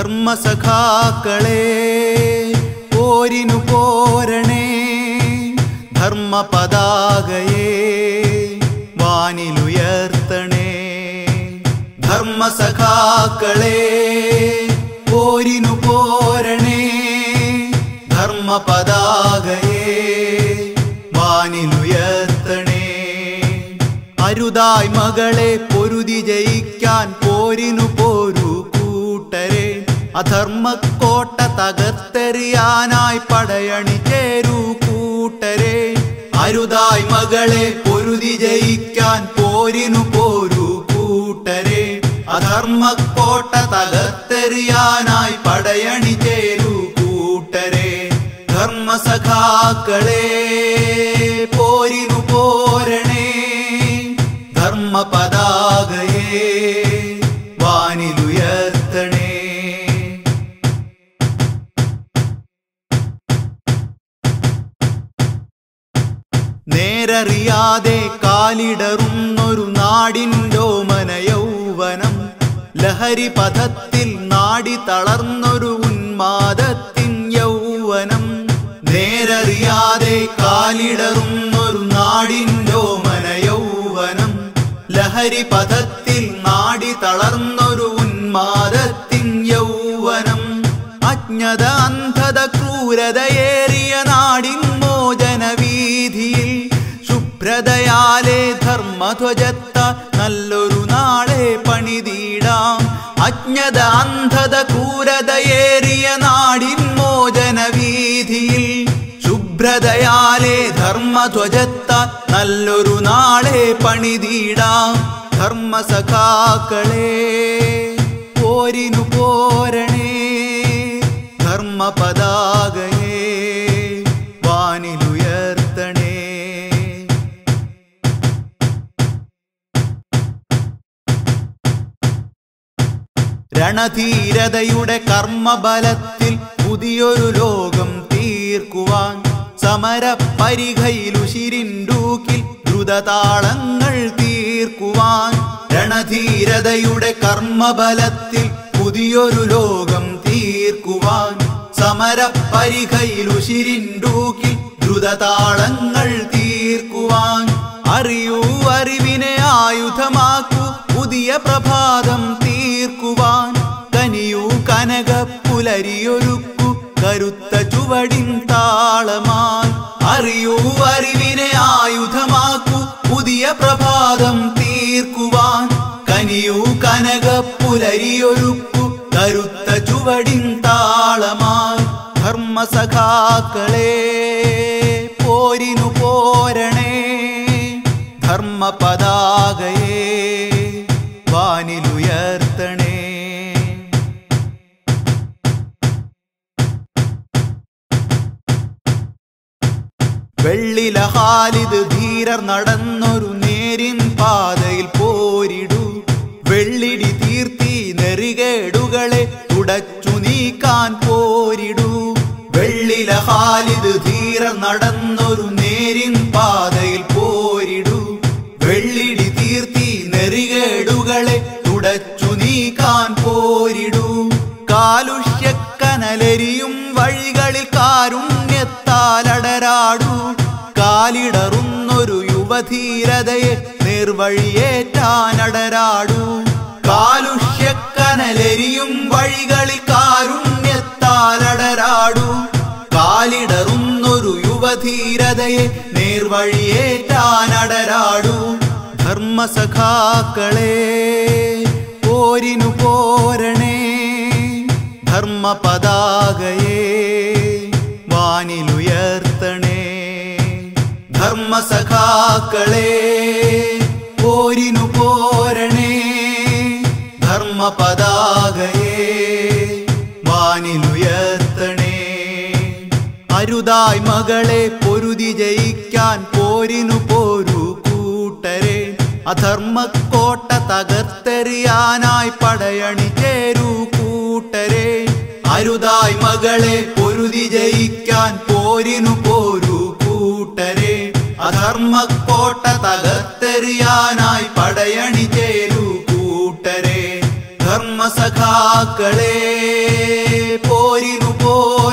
ധർമ്മസഖാക്കളെ പോരിനു പോരണേ ധർമ്മ പതാകയെ വാനിലുയർത്തണേ. ധർമ്മസഖാക്കളെ പോരിനു പോരണേ ധർമ്മ പതാകയെ വാനിലുയർത്തണേ. അരുതായ് മകളെ പൊരുതി ജയിക്കാൻ പോരിനു പോരു. അധർമ്മക്കോട്ട തകർത്തെറിയാനായി പടയണി ചേരൂ കൂട്ടരെ. അരുതായ് മകളെ പൊരുതി ജയിക്കാൻ പോരിനു പോരു കൂട്ടരെ. അധർമ്മക്കോട്ട തകർത്തെറിയാനായി പടയണി ചേരൂ കൂട്ടരെ. ധർമ്മസഖാക്കളെ പോരിനു പോരണേ. ധർമ്മ നേരറിയാതെ കാലിടറുന്നൊരു നാടിന്റെ മനയൗവനം ലഹരി പഥത്തിൽ നാടി തളർന്നൊരു ഉന്മാദത്തിൻ യൗവനം. നേരറിയാതെ കാലിടറുന്നൊരു നാടിന്റെ മനയൗവനം ലഹരി പഥത്തിൽ നാടി തളർന്നൊരു ഉന്മാദത്തിൻ യൗവനം. അജ്ഞത അന്ധത ക്രൂരതയേറിയ നാടിൻ മോചന വീതിയിൽ ശുഭ്രതയാലെ ധർമ്മധ്വജത്ത നല്ലൊരു നാളെ പണിതീടാം. അജ്ഞത അന്ധത ക്രൂരതയേറിയ നാടിൻ മോചന വീതിയിൽ ശുഭ്രതയാലെ ധർമ്മധ്വജത്ത നല്ലൊരു നാളെ പണിതീടാം. ധർമ്മസഖാക്കളെ പോരിനു പോരണേ ധർമ്മ രണധീരതയുടെ കർമ്മബലത്തിൽ പുതിയൊരു ലോകം തീർക്കുവാൻ സമര പരിഘയിലുശിരിൻഡൂക്കിൽ ദ്രുതതാളങ്ങൾ തീർക്കുവാൻ രണധീരതയുടെ കർമ്മബലത്തിൽ പുതിയൊരു ലോകം തീർക്കുവാൻ സമര പരിഘയിലുശിരിൻഡൂക്കിൽ ദ്രുതതാളങ്ങൾ തീർക്കുവാൻ അറിയൂ അറിവിനെ ആയുധമാക്കൂ പുതിയ പ്രഭാതം കനക പുലരിയൊരുക്കു കരുത്ത ചുവടിൻ താളമായി അറിയൂ അറിവിനെ ആയുധമാക്കൂ പുതിയ പ്രഭാതം തീർക്കുവാൻ. കനിയൂ കനക പുലരിയൊരുക്കു കരുത്ത ചുവടിൻ താളമായി ധർമ്മസഖാക്കളെ പോരിനു പോരണേ ധർമ്മ പതാകയെ വെള്ളിലഹാലിത് ധീരർ നടന്നൊരു നേരിൻ പാതയിൽ പോരിടു. വെള്ളിടി തീർത്തി നെറികേടുകളെ തുടച്ചു നീക്കാൻ പോരിടൂ. വെള്ളിലഹാലിത് ധീരർ നടന്നൊരു നേരിൻ പാതയിൽ പോരിടു. വെള്ളിടി തീർത്തി നെറികേടുകളെ തുടച്ചു നീക്കാൻ പോരിടൂ. കാലുഷ്യക്കനലരിയും വഴികളിൽ കാരുണ്യത്താലടരാടൂ യുവധീരതയെ നിർവഴിയേറ്റാനടരാടൂ. കാലുഷ്യക്കനലെരിയും വഴികളിൽ കാരുണ്യത്താലടരാടൂ. കാലിടറുന്നൊരു യുവധീരതയെ നേർവഴിയേറ്റാനടരാടൂ. ധർമ്മസഖാക്കളെ പോരിനു പോരണേ ധർമ്മപതാകയെ വാനിലുയർ ധർമ്മസഖാക്കളെ പോരിനു പോരണേ ധർമ്മ പതാകയെ വാനിലുയർത്തണേ. അരുതായ് മകളെ പൊരുതി ജയിക്കാൻ പോരിനു പോരു കൂട്ടരെ. അധർമ്മക്കോട്ട തകർത്തെറിയാനായി പടയണി ചേരൂ കൂട്ടരെ. അരുതായ് മകളെ പൊരുതി ജയിക്കാൻ പോരിനു അധർമ്മക്കോട്ട തകർത്തെറിയാനായി പടയണി ചേരൂ കൂട്ടരെ. ധർമ്മ ധർമ്മസഖാക്കളെ പോരിനു പോരണേ